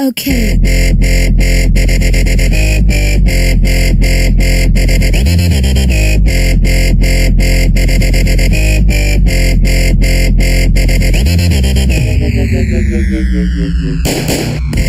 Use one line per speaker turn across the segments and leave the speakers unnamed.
Okay.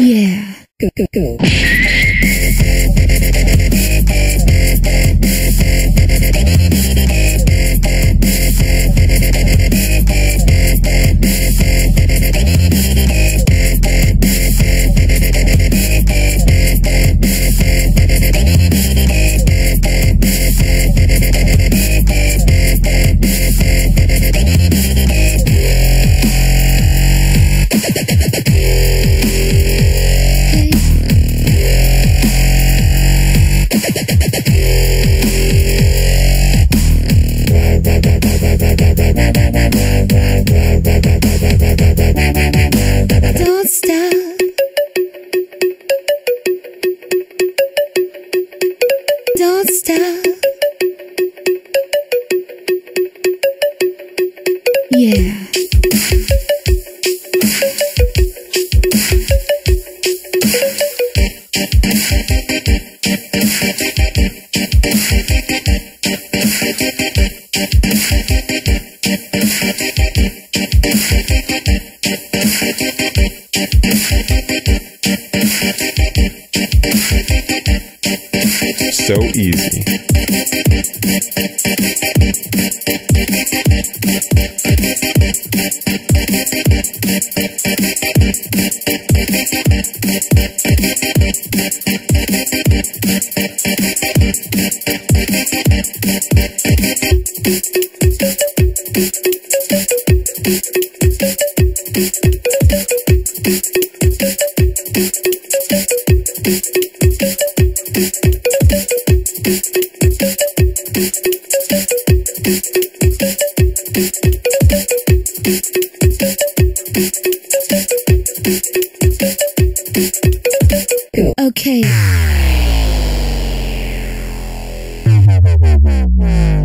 Yeah. Go, go, go. Yeah.
So easy. Okay.